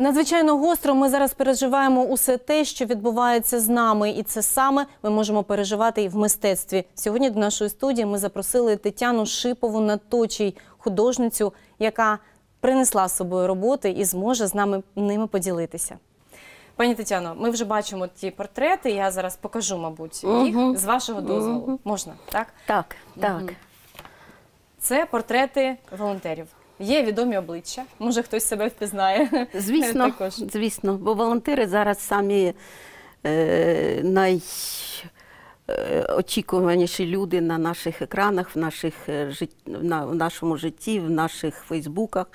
Надзвичайно гостро ми зараз переживаємо усе те, що відбувається з нами, і це саме ми можемо переживати і в мистецтві. Сьогодні до нашої студії ми запросили Тетяну Шипову Наточій, художницю, яка принесла з собою роботи і зможе з нами ними поділитися. Пані Тетяно, ми вже бачимо ті портрети. Я зараз покажу, мабуть, їх Мгм. з вашого дозволу. Мгм. Можна, так? Так, так. Мгм. Це портрети волонтерів. Є відомі обличчя. Може, хтось себе впізнає. Звісно, Також. звісно, бо волонтери зараз самі е, най. е, люди на наших екранах, в, наших, е, в нашому житті, в наших фейсбуках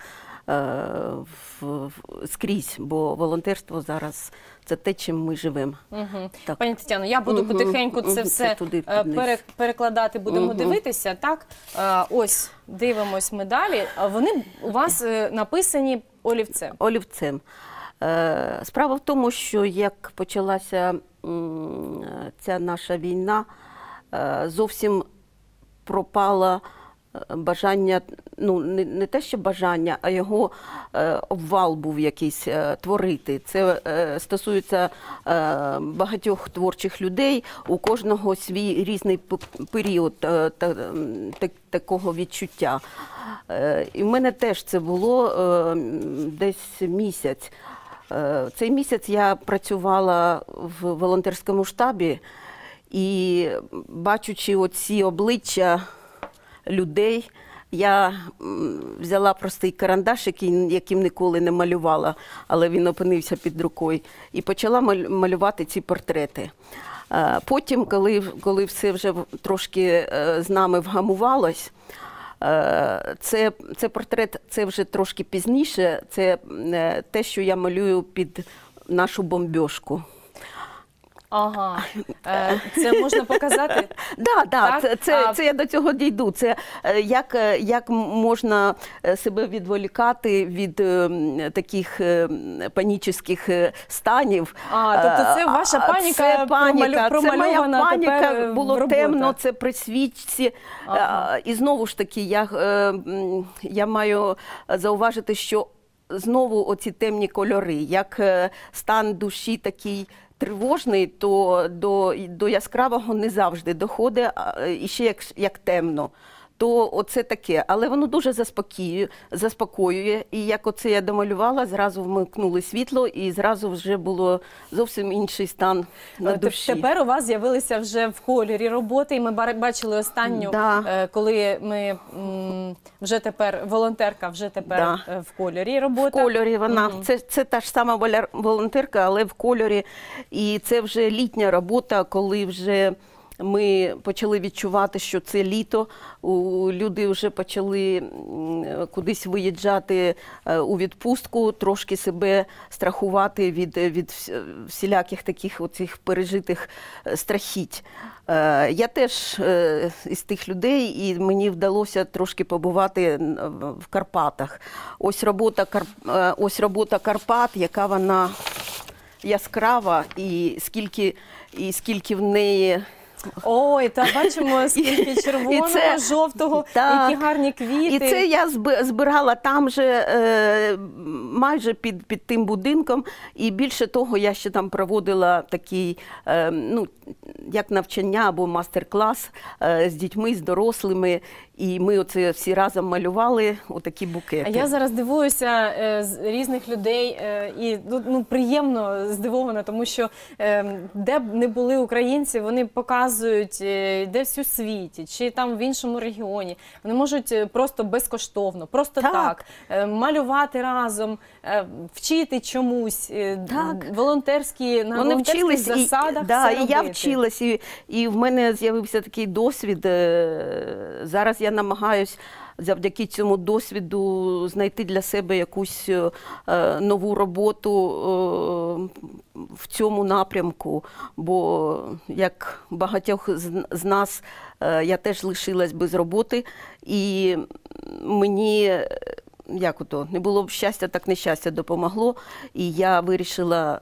в, в, скрізь, бо волонтерство зараз це те, чим ми живемо. Мгм. Так. Пані Тетяно, я буду Мгм, потихеньку це все це туди, е, пере- перекладати, будемо Мгм. дивитися. Так, Е, ось дивимось ми далі. Вони у вас е, написані олівцем. олівцем. Е, Справа в тому, що як почалася ця наша війна, е, зовсім пропало е, бажання, ну не, не те, що бажання, а його е, обвал був якийсь е, творити. Це е, стосується е, багатьох творчих людей. У кожного свій різний період е, та, м, так- такого відчуття. Е, І в мене теж це було е, десь місяць. Е, Цей місяць я працювала в волонтерському штабі і бачучи оці обличчя людей, я взяла простий карандаш, який, яким ніколи не малювала, але він опинився під рукою, і почала малювати ці портрети. Е, Потім, коли, коли все вже трошки е, з нами вгамувалось, Е, Це, це портрет, це вже трошки пізніше. Це те, що я малюю під нашу бомбьошку. Ага, Е, це можна показати. Да, да, Так, це, це, а- це я до цього дійду. Це е, як, е, як можна е, себе відволікати від е, м, таких е, м, панічних е, станів. А, тобто це ваша А, паніка це паніка, промалю- це моя промальована паніка, тепер, е, в було роботах. темно, це при свічці. Ага. І знову ж таки, я, е, м, я маю зауважити, що знову оці темні кольори, як е, стан душі такий тривожний, то до, до яскравого не завжди доходить, і ще як, як темно. То оце таке, але воно дуже заспокоює, заспокоює. І як оце я домалювала, зразу вмикнули світло, і зразу вже було зовсім інший стан на Е, душі. Тепер у вас з'явилися вже в кольорі роботи, і ми бачили останню, Да. е, коли ми вже тепер волонтерка, вже тепер Да. е, в кольорі робота. В кольорі вона Мгм. це, це та ж сама волонтерка, але в кольорі. І це вже літня робота, коли вже ми почали відчувати, що це літо. Люди вже почали кудись виїжджати е, у відпустку, трошки себе страхувати від, від всіляких таких оцих пережитих е, страхіть. Е, Я теж із тих людей, і мені вдалося трошки побувати в- Карпатах. Ось робота, ось робота Карпат, яка вона яскрава, і скільки, і скільки в неї. Ой, та бачимо, скільки червоного, це- жовтого, Так. які гарні квіти. І це я зби- збирала там же е, майже під, під тим будинком. І більше того, я ще там проводила такий, е, ну, як навчання або мастер-клас е, з дітьми, з дорослими. І ми оце всі разом малювали отакі букети. А я зараз дивуюся е, з різних людей е, і ну, ну, приємно здивована, тому що е, де б не були українці, вони показують е, десь у світі чи там в іншому регіоні. Вони можуть е, просто безкоштовно, просто так, Так. е, малювати разом, вчити чомусь, Так. волонтерські на Вони волонтерських вчились, засадах. і, да, все і я вчилась, і, і в мене з'явився такий досвід. Зараз я намагаюсь завдяки цьому досвіду знайти для себе якусь е, нову роботу е, в цьому напрямку. Бо як багатьох з, нас е, я теж лишилась без роботи, і мені. е, Як ото не було б щастя, так нещастя допомогло. І я вирішила е,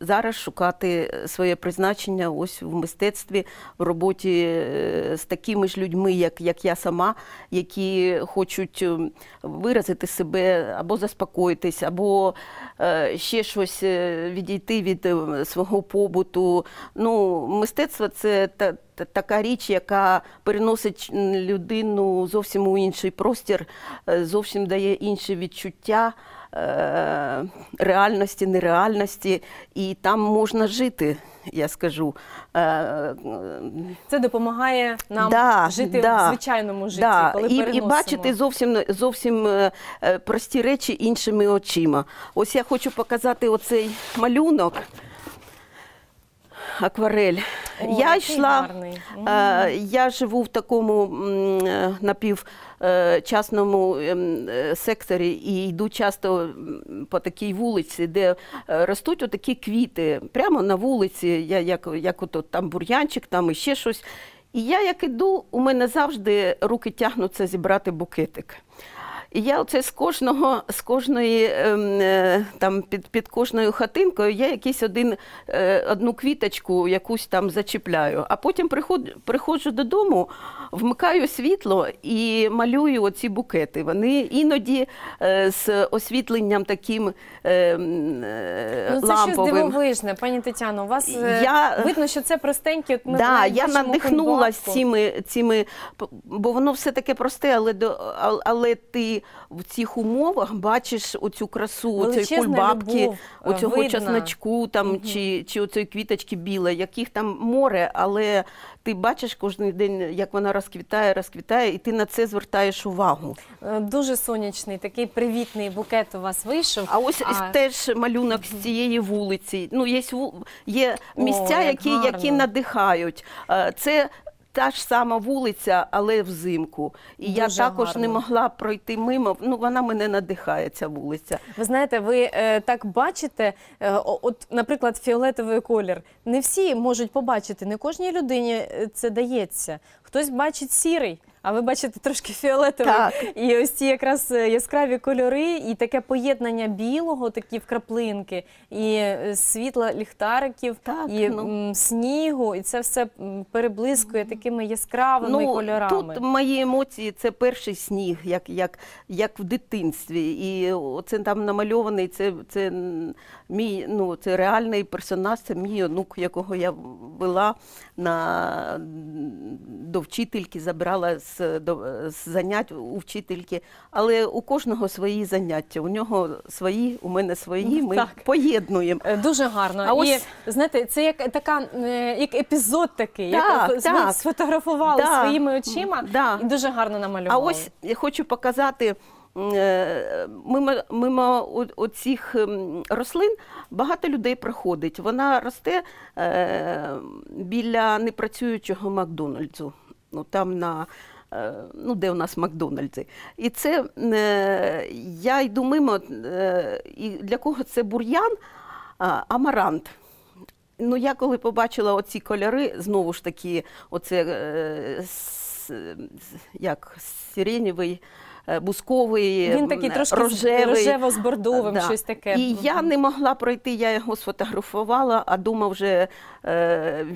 зараз шукати своє призначення ось в мистецтві, в роботі е, з такими ж людьми, як, як я сама, які хочуть е, виразити себе або заспокоїтись, або е, ще щось е, відійти від е, свого побуту. Ну, мистецтво це та, та- така річ, яка переносить людину зовсім у інший простір, е, зовсім дає інші відчуття е, реальності, нереальності, і там можна жити, я скажу. Е, е, Це допомагає нам Да, жити да, в звичайному житті, Да, коли і, і бачити зовсім зовсім е, е, прості речі іншими очима. Ось я хочу показати оцей малюнок. Акварель. О, я йшла, е, я живу в такому е, напівчасному ем, е, секторі і йду часто по такій вулиці, де е, ростуть отакі квіти. Прямо на вулиці, я, як, як ото, там бур'янчик, там іще щось. І я як іду, у мене завжди руки тягнуться зібрати букетик. І я оце з кожного, з кожної ем, е, там під, під кожною хатинкою я якийсь один, е, одну квіточку якусь там зачіпляю. А потім приход, приходжу додому, вмикаю світло і малюю оці букети. Вони іноді е, з освітленням таким е, м, е, Ну, це щось дивовижне, пані Тетяно. У вас Я- видно, що це простенькі. От ми да, я надихнулася цими, цими, бо воно все таке просте, але, але ти в цих умовах бачиш оцю красу, оцієї кульбабки, любов, е, оцього видна. часничку там, чи, чи оцієї квіточки білої, яких там море, але ти бачиш кожен день, як вона розквітає, розквітає, і ти на це звертаєш увагу. Е, Дуже сонячний, такий привітний букет у вас вийшов. А ось теж малюнок з цієї вулиці. Ну, є, є О, місця, як які, які надихають. Е, Це та ж сама вулиця, але взимку. І я також гарно. не могла пройти мимо. Ну, вона мене надихає, ця вулиця. Ви знаєте, ви е, так бачите, е, от, наприклад, фіолетовий колір. Не всі можуть побачити, не кожній людині е, це дається. Хтось бачить сірий, а ви бачите трошки фіолетовий. Так. І ось ці якраз е, яскраві кольори, і таке поєднання білого, такі вкраплинки, і е, світла ліхтариків, Так, і ну. снігу, і це все переблискує такими яскравими кольорами. Ну, Тут мої емоції це перший сніг, як, як, як в дитинстві. І це там намальований, це, це мій ну, це реальний персонаж, це мій онук, якого я вела на, до вчительки, забрала з, до, з занять у вчительки. Але у кожного свої заняття. У нього свої, у мене свої. Ми Так. поєднуємо. Е, Дуже гарно. А і знаєте, це як така е, як епізод такий, Так, як так. сфотографували Да. своїми очима Да. і дуже гарно намалювали. А ось я хочу показати. М, е, Мимо, мимо оцих рослин багато людей проходить. Вона росте е, біля непрацюючого Макдональдсу. Ну, там на, е, ну, де у нас Макдональдси. І це я йду мимо, і для кого це бур'ян, амарант. Ну, я коли побачила оці кольори, знову ж таки, оце як сиренєвий, бусковий, Він такий трошки рожевий. рожево з бордовим, щось таке. І я не могла пройти, я його сфотографувала, а дома вже, е,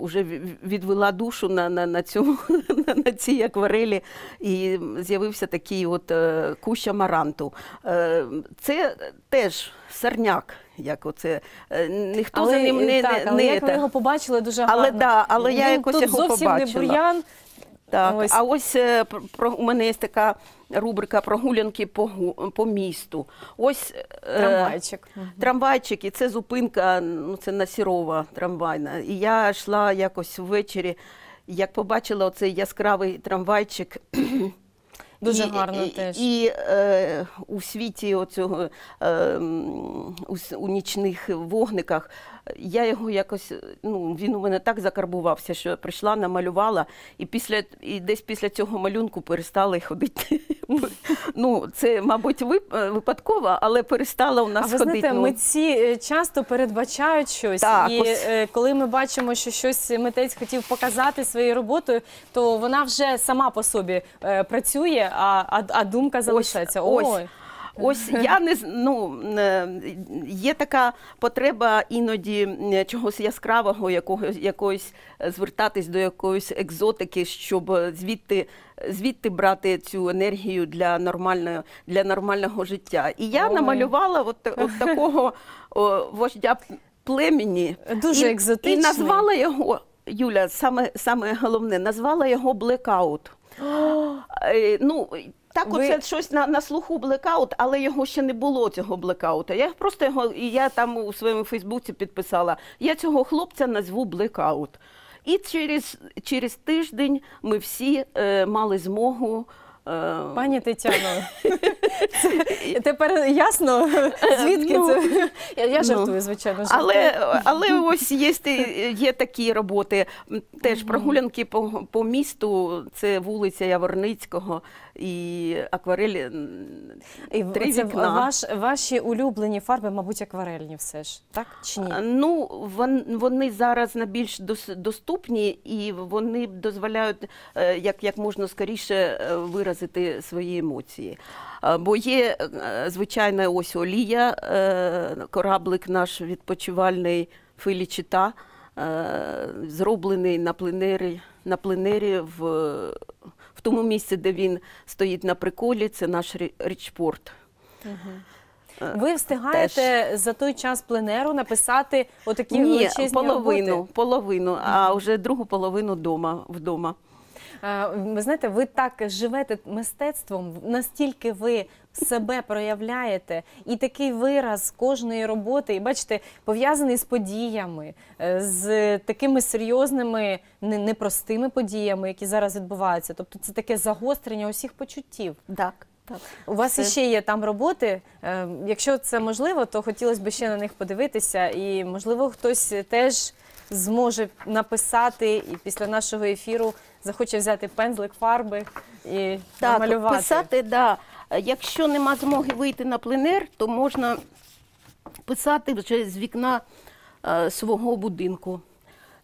вже відвела душу на, на, на, цьому, на цій акварелі, і з'явився такий от е, кущ амаранту. Е, це теж сорняк, як оце. Е, Ніхто за ним не, так, не, але не як ви його побачили, дуже Але гарно. да, але я якось тут його зовсім побачила. не бур'ян. Так, Ось. а ось е, про- у мене є така рубрика прогулянки по, по місту. Ось е, Трамвайчик. Мгм. Трамвайчик, і це зупинка, ну це Насірова трамвайна. І я йшла якось ввечері, як побачила оцей яскравий трамвайчик. Дуже і, гарно і, теж. І е, у світі оцього, е, у, у нічних вогниках я його якось, ну, він у мене так закарбувався, що я прийшла, намалювала, і, після, і десь після цього малюнку перестала й ходити. ну, це, мабуть, е, випадково, але перестала у А нас ви ходити. знаєте, ну. митці е, часто передбачають щось, Так, і ось. е, коли ми бачимо, що щось митець хотів показати своєю роботою, то вона вже сама по собі працює, а, а, а думка залишається. ось. Ой, Ось я не ну, є така потреба іноді чогось яскравого, якого, якоїсь е, звертатись до якоїсь екзотики, щоб звідти, звідти брати цю енергію для нормального, для нормального життя. І я Ой. намалювала от, от такого о, вождя племені. Дуже і, екзотичний. І назвала його, Юля, саме, саме головне, назвала його блекаут. Ну, так, Ви- оце щось на, на слуху блекаут, але його ще не було цього блекаута. Я просто його, і я там у своєму Фейсбуці підписала, я цього хлопця назву блекаут. І через, через тиждень ми всі е, мали змогу. Е, Пані Тетяно, це, тепер ясно, звідки Ну, це? Я, я ну. жартую, звичайно. Але, жартую. але ось є, є такі роботи. Теж прогулянки по, по місту, це вулиця Яворницького і акварелі. І три це вікна. ваш, ваші улюблені фарби, мабуть, акварельні все ж, так чи ні? Ну, вони зараз найбільш дос- доступні і вони дозволяють е, як, як можна скоріше е, виразити свої емоції. Бо є, е, звичайно, ось Олія, кораблик наш відпочивальний Фелічита, е, зроблений на пленері, на пленері в тому місці, де він стоїть на приколі, це наш рі- річпорт. Ви встигаєте за той час пленеру написати отакі Ні, величезні половину, роботи? половину, а вже другу половину дома, вдома. Е, Ви знаєте, ви так живете мистецтвом, настільки ви себе проявляєте, і такий вираз кожної роботи, і бачите, пов'язаний з подіями, е, з такими серйозними, непростими подіями, які зараз відбуваються. Тобто це таке загострення усіх почуттів. Так, так. У вас Це- іще є там роботи. Е, Якщо це можливо, то хотілося б ще на них подивитися, і можливо хтось теж зможе написати і після нашого ефіру захоче взяти пензлик, фарби і Так, намалювати. писати, да. Якщо нема змоги вийти на пленер, то можна писати вже з вікна е, свого будинку.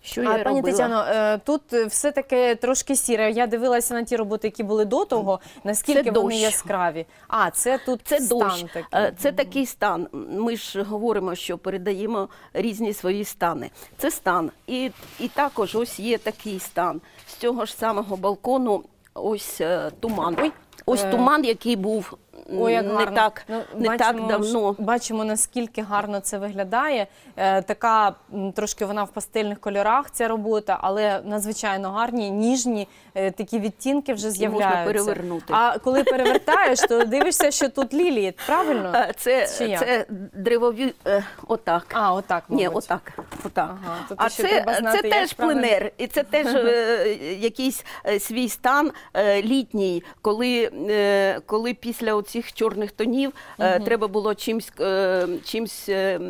Що А, я пані робила? Тетяно, е, тут все таке трошки сіре. Я дивилася на ті роботи, які були до того. Наскільки Це вони дощ. яскраві? А це тут Це стан дощ. такий. Е, Це такий стан. Ми ж говоримо, що передаємо різні свої стани. Це стан. І, і також ось є такий стан. З цього ж самого балкону ось е, туман. Ой. Ось туман, який був Ой, як не гарно. так, Ну, не бачимо, так давно. Бачимо, наскільки гарно це виглядає. Е, така трошки вона в пастельних кольорах ця робота, але надзвичайно гарні, ніжні е, такі відтінки вже з'являються. перевернути. А коли перевертаєш, то дивишся, що тут лілії. Правильно? Е, Це, Чи це древові. е, Отак. А, отак. Ні, отак. отак. Ага, тут а це, треба знати, це теж правильно. пленер, і це теж е, якийсь е, свій стан е, літній, коли, е, коли після оцих чорних тонів угу. треба було чимсь, е, чимсь е,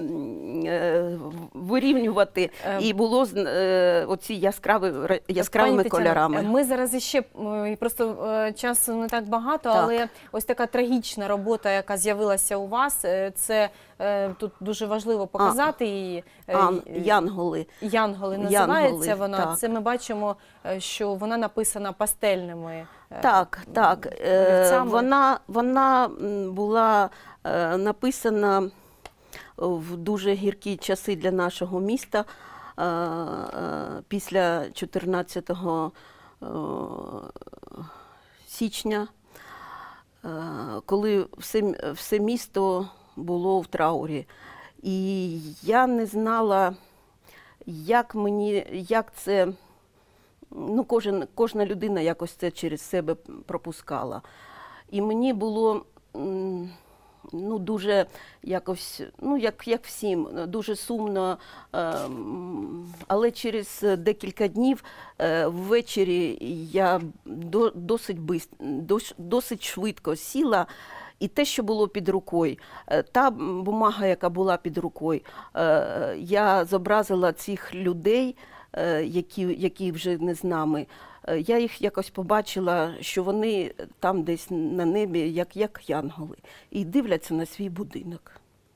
вирівнювати, і було оці яскраві, яскравими Пані кольорами. кольорами. Ми зараз іще просто часу не так багато, Так. але ось така трагічна робота, яка з'явилася у вас, це тут дуже важливо показати її. Е, Ан, Янголи. Янголи називається Янголи, вона. так. Це ми бачимо, е, що вона написана пастельними. е, Так, так. Е, вона, вона була е, написана в дуже гіркі часи для нашого міста е, е, після 14 е, січня, е, коли все, все місто було в траурі. І я не знала, як мені, як це ну, кожен, кожна людина якось це через себе пропускала. І мені було ну, дуже якось, ну, як, як всім, дуже сумно. е, Але через декілька днів е, ввечері я до, досить, досить швидко сіла. І те, що було під рукою, е, та бумага, яка була під рукою, е, я зобразила цих людей, е, які, які вже не з нами. Я їх якось побачила, що вони там десь на небі, як, як янголи, і дивляться на свій будинок.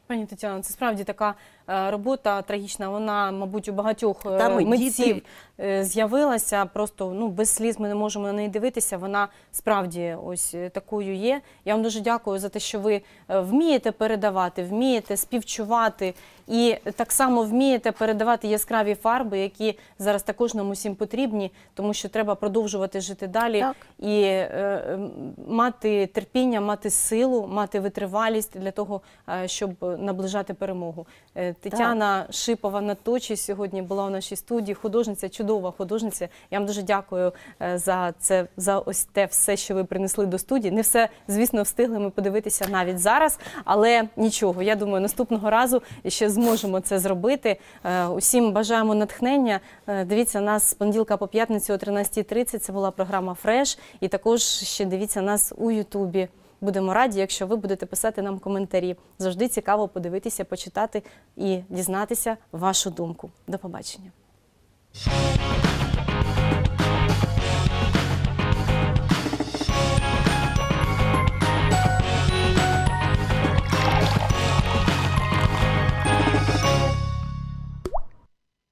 Пані Тетяно, це справді така робота трагічна, вона, мабуть, у багатьох е, Там і митців е, з'явилася. Просто ну без сліз ми не можемо на неї дивитися. Вона справді ось е, такою є. Я вам дуже дякую за те, що ви е, вмієте передавати, вмієте співчувати і так само вмієте передавати яскраві фарби, які зараз також нам усім потрібні, тому що треба продовжувати жити далі Так. і е, е, мати терпіння, мати силу, мати витривалість для того, е, щоб наближати перемогу. Тетяна Шипова на точі сьогодні була у нашій студії. Художниця, чудова художниця. Я вам дуже дякую е, за це, за ось те все, що ви принесли до студії. Не все, звісно, встигли ми подивитися навіть зараз, але нічого. Я думаю, наступного разу ще зможемо це зробити. Е, Усім бажаємо натхнення. Е, Дивіться нас з понеділка по п'ятницю о 13.30. Це була програма Фреш. І також ще дивіться нас у Ютубі. Будемо раді, якщо ви будете писати нам коментарі. Завжди цікаво подивитися, почитати і дізнатися вашу думку. До побачення.